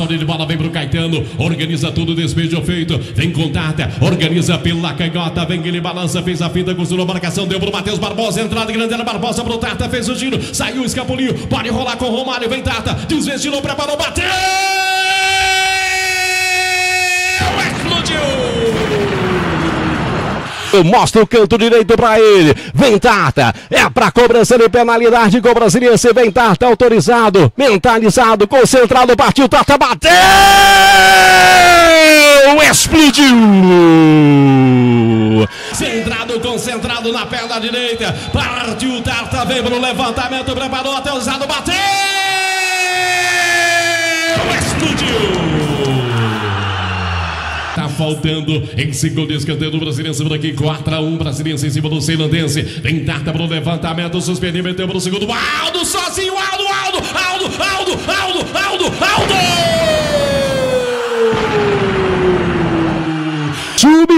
Passou de bola, vem pro Caetano. Organiza tudo, despejo feito. Vem com Tata, organiza pela canhota. Vem ele balança, fez a fita, costurou a marcação. Deu pro Matheus Barbosa. Entrada grande era Barbosa pro Tata. Fez o giro, saiu o escapulinho. Pode rolar com o Romário. Vem Tata, desvestilou, preparou, bateu! Mostra o canto direito para ele. Vem Tata. É para cobrança de penalidade com o brasiliense. Vem Tata autorizado, mentalizado, concentrado. Partiu Tata, bateu! Explodiu! Centrado, concentrado na perna direita. Partiu Tata, vem pro levantamento, preparou, autorizado, bateu! Explodiu! Faltando em segundo escanteio do Brasiliense por aqui. 4x1 Brasiliense em cima do Ceilandense. Vem Tata pro levantamento. Suspendeu, meteu pro segundo. Aldo sozinho. Aldo, Aldo, Aldo, Aldo, Aldo, Aldo, Aldo! Subiu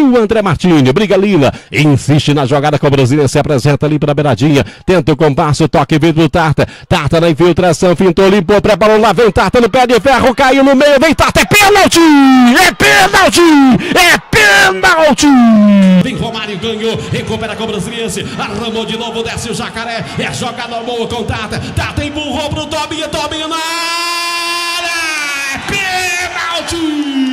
o André Martini, briga Lila, insiste na jogada com o Brasília, se apresenta ali pra beiradinha, tenta o compasso, toque vem do Tata, Tata na infiltração, fintou, limpou, preparou lá, vem Tata no pé de ferro, caiu no meio, vem Tata, é pênalti! É pênalti! É pênalti! Vem Romário, ganhou, recupera com o Brasiliense, arramou de novo, desce o Jacaré, é jogada boa com Tata, Tata empurrou pro Tobinha, Tobinha na área! É pênalti!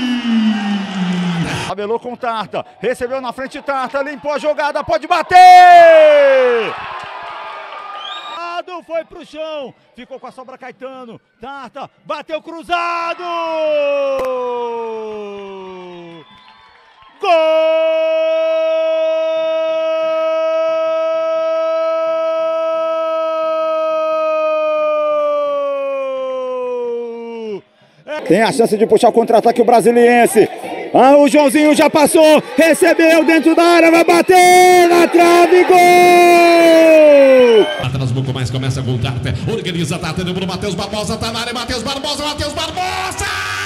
Tabelou com Tarta, recebeu na frente Tarta, limpou a jogada, pode bater! Foi pro chão, ficou com a sobra Caetano, Tarta, bateu cruzado! Gol! Tem a chance de puxar o contra-ataque o brasiliense. Ah, o Joãozinho já passou, recebeu dentro da área, vai bater na trave, gol! Atrás um pouco mais, começa com o Tata, organiza Tata, deu pro Matheus Barbosa, tá na área, Matheus Barbosa, Matheus Barbosa!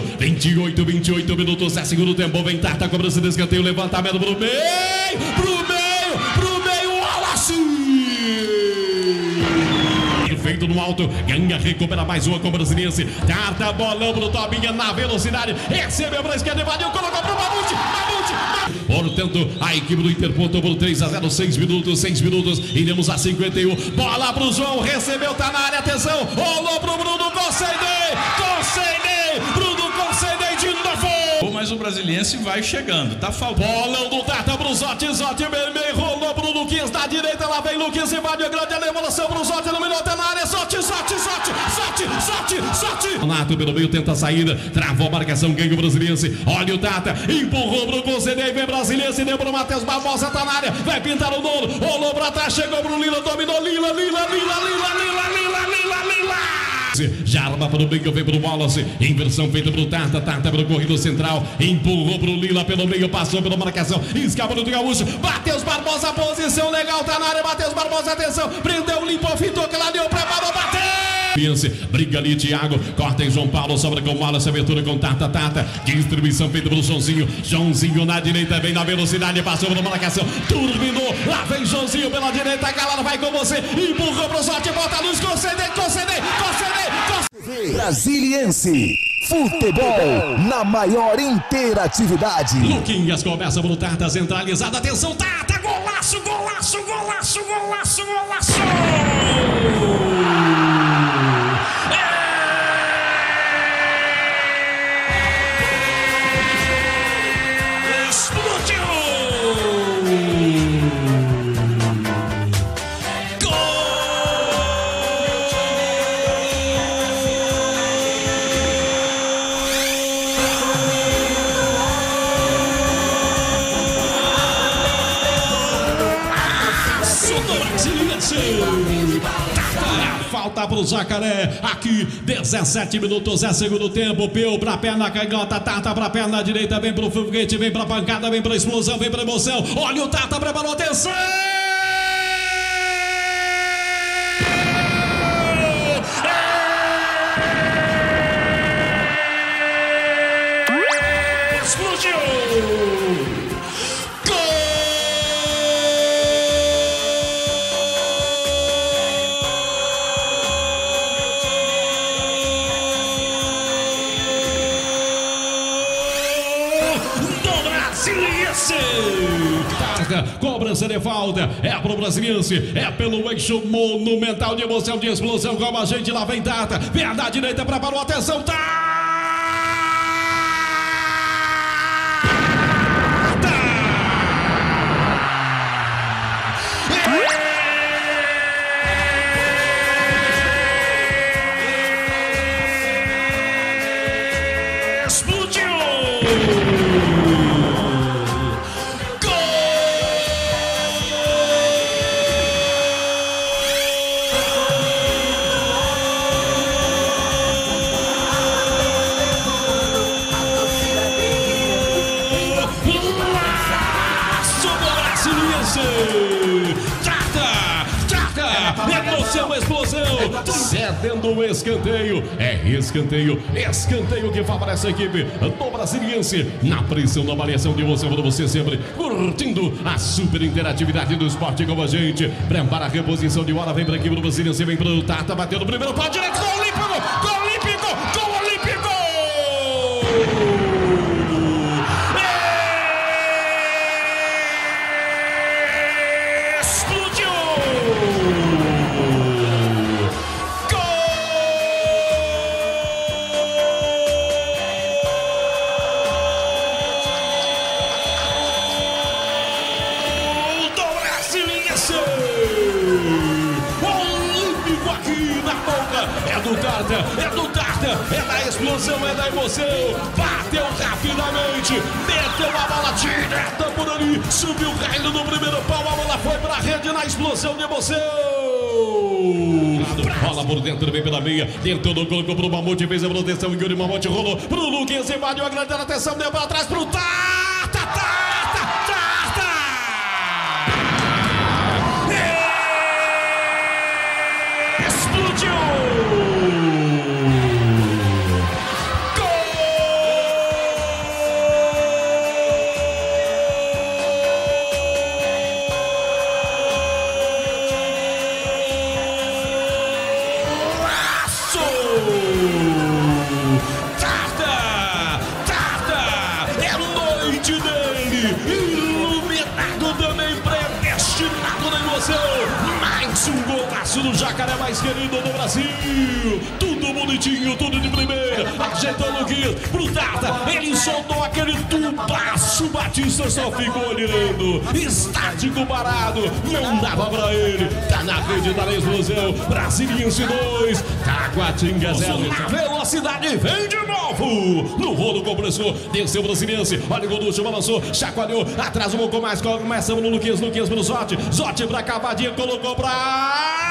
28, 28, 28 minutos, é segundo tempo, vem Tata, cobrança de escanteio, levantamento pro meio, pro meio, pro meio, Wallace! Feito no alto, ganha, recupera mais uma com o brasiliense. Tarta, bolão pro Tobinha na velocidade. Recebeu pra esquerda, invadiu, colocou pro Mamute. Mamute, Mamute. Portanto, a equipe do Inter pontou por 3 a 0, 6 minutos, 6 minutos. Iremos a 51. Bola pro João, recebeu, tá na área, atenção. Rolou pro Bruno, concedei, concedei. Bruno. Mas o brasiliense vai chegando, tá faltando. Bolão do Tata pro Zotti, Zotti vermelho, rolou pro Luquinhas da direita, lá vem Luquinhas, invade a grande devolução pro Zotti, no minuto na área, Zotti, Zotti, Zotti, Zotti, Zotti, Zotti. Nato pelo meio tenta a saída, travou a marcação, ganha o brasiliense, olha o Tata, empurrou pro Concedei, vem brasiliense, deu pro Matheus Barbosa, tá na área, vai pintar o nono, rolou pra trás, chegou pro Lila, dominou Lila, Lila, Lila, Lila. Já arma para o meio, vem para o Wallace. Inversão feita para o Tata, Tata para o corredor central. Empurrou para o Lila pelo meio, passou pela marcação. Escapou do Gaúcho. Matheus Barbosa, posição legal, tá na área. Matheus Barbosa, atenção. Prendeu, limpou, fitou, que lá deu, preparou, bateu. Pense, briga ali, Thiago. Corta em João Paulo, sobra com Wallace. Abertura com Tata, Tata. Distribuição feita pelo Joãozinho. Joãozinho na direita, vem na velocidade, passou pela marcação. Turbinou, lá vem Joãozinho pela direita. A galera vai com você. Empurrou pro sorte, bota a luz, conceder, conceder, conceder. Brasiliense. Futebol na maior interatividade. Luquinhas começa pro Tata centralizada. Atenção, Tata! Golaço, golaço, golaço, golaço, golaço! Falta pro Jacaré, aqui 17 minutos é segundo tempo, Peu pra perna canhota, Tata pra perna direita, vem pro foguete, vem pra pancada, vem pra explosão, vem pra emoção, olha o Tata, preparou, atenção! Carga, cobrança de falta, é pro Brasiliense, é pelo eixo monumental de emoção, de explosão, como a gente lá vem data, vem da direita, preparou, atenção, tá! Explodiu! Escanteio, escanteio que favorece a equipe do Brasiliense. Na pressão, na avaliação de emoção para você sempre curtindo a super interatividade do esporte com a gente. Prepara a reposição de hora, vem para a equipe do Brasiliense, vem para o Tata, bateu no primeiro pau direto, gol olímpico! Gol do Tata, é do Tata, é da explosão, é da emoção! Bateu rapidamente, meteu a bola direta por ali, subiu caindo no primeiro pau, a bola foi pra rede na explosão de emoção! Bola por dentro, vem pela meia, dentro do colocou pro Mamute, fez a proteção, Yuri Mamute rolou pro Luquinhas, invadiu a grande atenção, deu pra trás pro Tata, bonitinho, tudo de primeira! Ajeitando o guia pro Tarta! Ele soltou aquele tubaço! Batista só ficou olhando! Estático parado! Não dava pra ele! Tá na rede da explosão! Brasiliense 2! Taguatinga 0! Na velocidade vem de novo! No rolo compressor, desceu o Brasiliense! Olha o Goducho, balançou, chacoalhou, atrás um pouco mais, começamos no Luquinhas, Luquinhas pro Zote! Zote pra cavadinha, colocou pra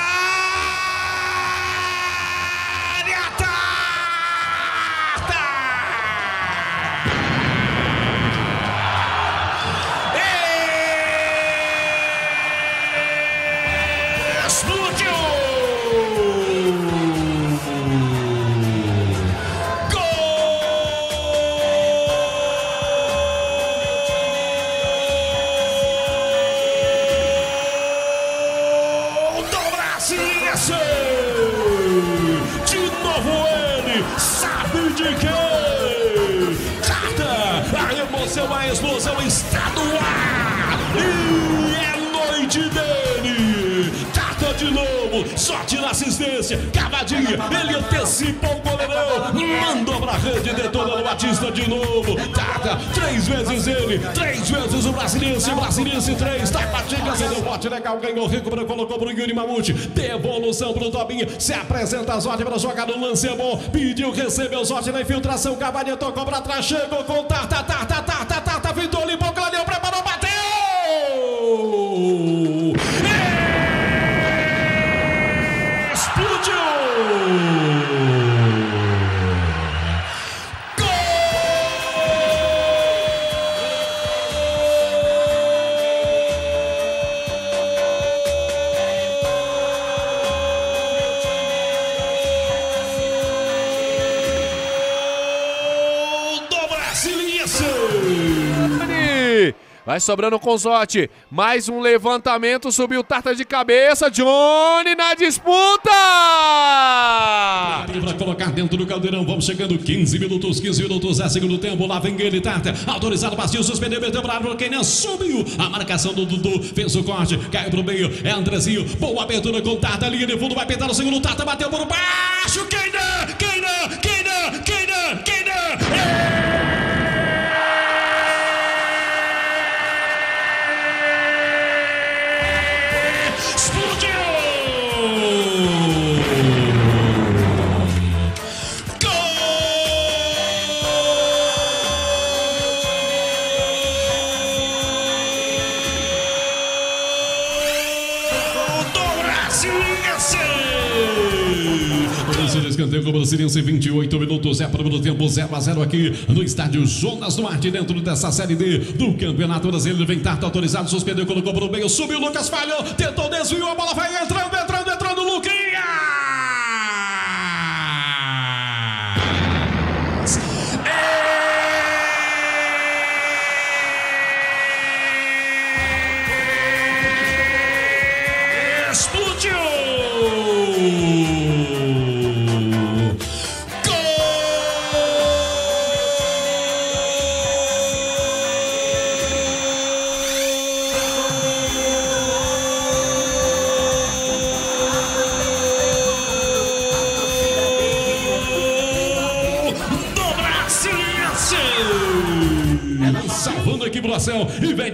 noite dele! Carta de novo, sorte na assistência, cavadinha, ele antecipou o goleirão, mandou pra rede, detona no Batista de novo, Tata, três vezes ele, três vezes o Brasiliense, Brasiliense três, Tapatinga, cedeu o bote legal, ganhou, recuperou, colocou pro Yuri Mamute, devolução pro Tobinho, se apresenta Zote para jogar no lance é bom, pediu, recebeu Zote na infiltração, cavadinha tocou pra trás, chegou com Tata, Tata, Tata, Tata, Vitor, limpou, clareou, preparou, bateu! Vai sobrando com Zotti. Mais um levantamento. Subiu Tarta de cabeça. Johnny na disputa! Para colocar dentro do caldeirão. Vamos chegando 15 minutos. 15 minutos é segundo tempo. Lá vem ele, Tarta. Autorizado, Bastinho. Suspendeu, meteu para quem não subiu. A marcação do Dudu. Fez o corte. Caiu pro meio. É Andrezinho. Boa abertura com Tarta. Linha de fundo. Vai pintar no segundo. Tarta bateu por baixo. Quem não? Quem não? Quem não? Escanteio com o Brasiliense, 28 minutos, é primeiro tempo 0 a 0 aqui no estádio Jonas Duarte, dentro dessa série D do Campeonato Brasileiro. Vem tarde autorizado, suspendeu, colocou para o meio, subiu, Lucas falhou, tentou, desviou, a bola vai entrando, entrando,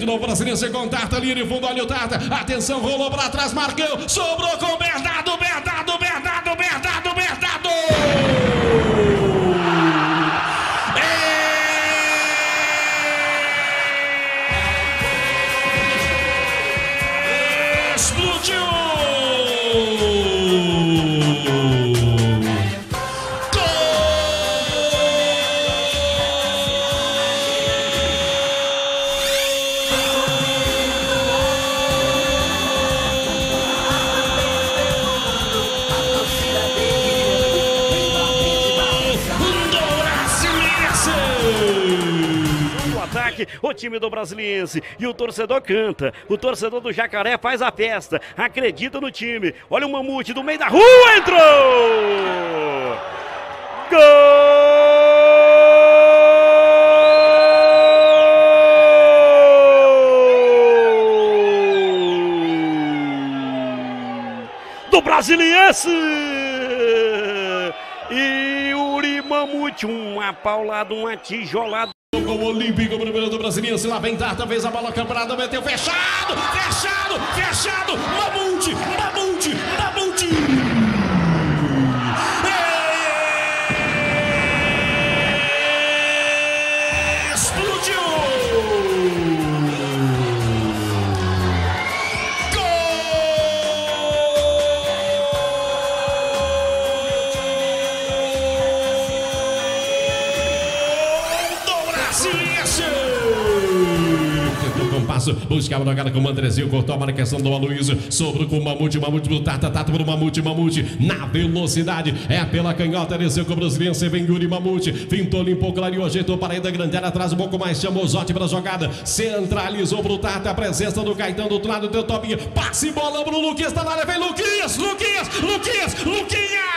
novo o Brasiliense com Tarta, linha fundo, olha o Tarta, atenção, rolou pra trás, marcou, sobrou com Bernardo, Bernardo, ataque, o time do Brasiliense. E o torcedor canta. O torcedor do Jacaré faz a festa. Acredita no time. Olha o mamute do meio da rua. Entrou! Gol! Do Brasiliense! E Uri Mamute, uma paulada, uma tijolada. Com o Olímpico, primeiro do Brasiliense, lá vem Tarta, fez a bola campeonato, meteu fechado, fechado, fechado, Mamute, Mamute, Mamute. Compasso, buscava cara com o Andrezinho, cortou a marcação do Aloysio, sobrou com o Mamute, Mamute pro Tata, Tata pro Mamute, Mamute, na velocidade, é pela canhota, desceu com o Brasiliense, vem Yuri Mamute, fintou, limpou, clareou, ajeitou, parede grande, era atrás um pouco mais, chamou Zotti pra jogada, centralizou pro Tata, a presença do Caetano do outro lado, deu topinha, passe bola pro Luquinhas, tá na área, vem Luquinhas, Luquinhas, Luquinhas, Luquinhas!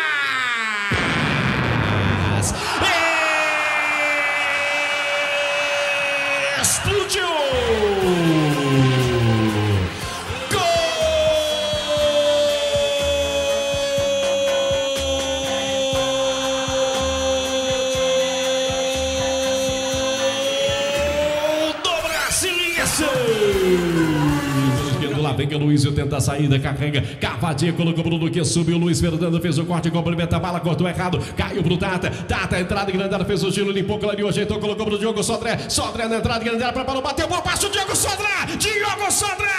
Vem o Luiz tenta a saída, carrega, cavadinha, colocou pro Luquinhas, subiu o Luiz Fernando, fez o corte, complementa a bala, cortou errado, caiu pro Tata, Tata, entrada grandada, fez o giro, limpou, clareou, ajeitou, colocou pro Diogo Sodré, Sodré na entrada grandada, preparou, bateu, bom passo, Diogo Sodré, Diogo Sodré!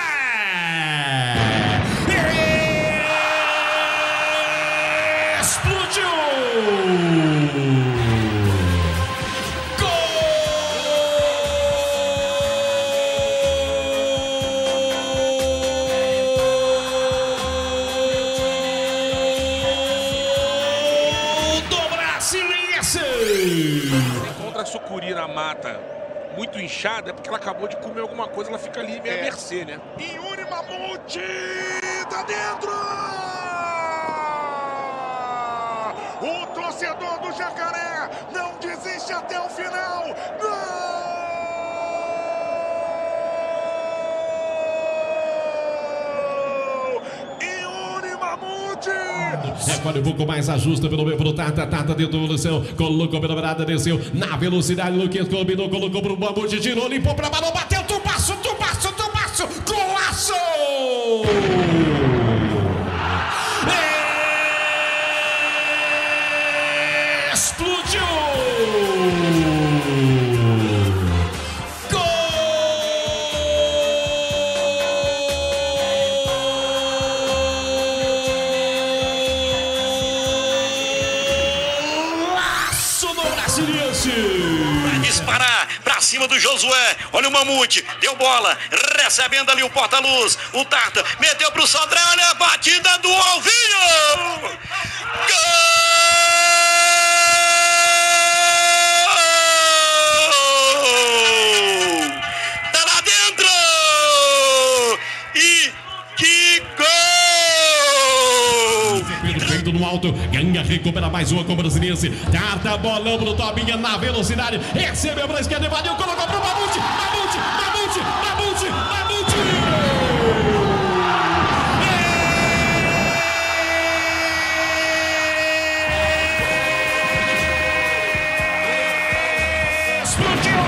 Mata muito inchada, é porque ela acabou de comer alguma coisa, ela fica ali meio à mercê, né? Yuri Mamute tá dentro! O torcedor do Jacaré não desiste até o final! Gol! Yuri Mamute! Recolhe um pouco mais, ajusta pelo meio pro Tata. Tata dentro do Luciano. Colocou pela beirada, desceu na velocidade. Luquinhas combinou, colocou pro Mamute, tirou, limpou pra balão, bateu. Tubaço, tubaço, tubaço. Golaço! Brasiliense! Vai disparar pra cima do Josué. Olha o Mamute, deu bola, recebendo ali o porta-luz. O Tata meteu pro Sodré, olha a batida do Alvinho! Gol! Alto, ganha, recupera mais uma com o Brasiliense. Tarta bolão pro Tobinha na velocidade. Recebeu pra esquerda, invadiu, colocou pro Mamute. Mamute, Mamute, Mamute, Mamute. Explodiu!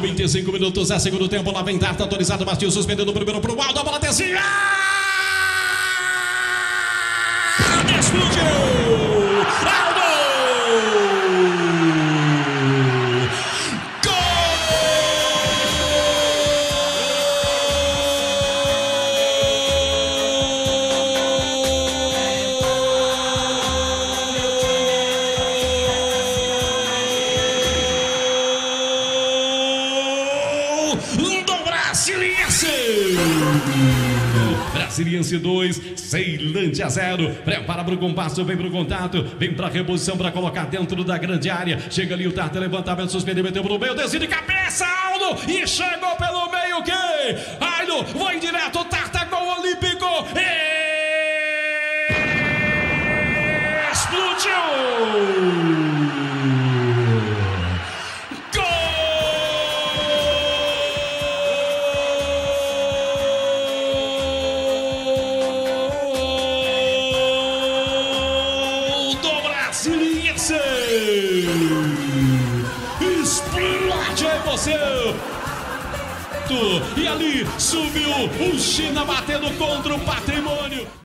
25 minutos, é segundo tempo. Lá vem Tarta, autorizado. Martins suspendendo o primeiro pro alto. A bola descia. Ceilândia 0. Prepara para o compasso, vem para o contato, vem para a reposição para colocar dentro da grande área. Chega ali o Tata, levantamento, suspendeu, meteu para o meio, decide cabeça, Aldo! E chegou E ali subiu o China batendo contra o patrimônio.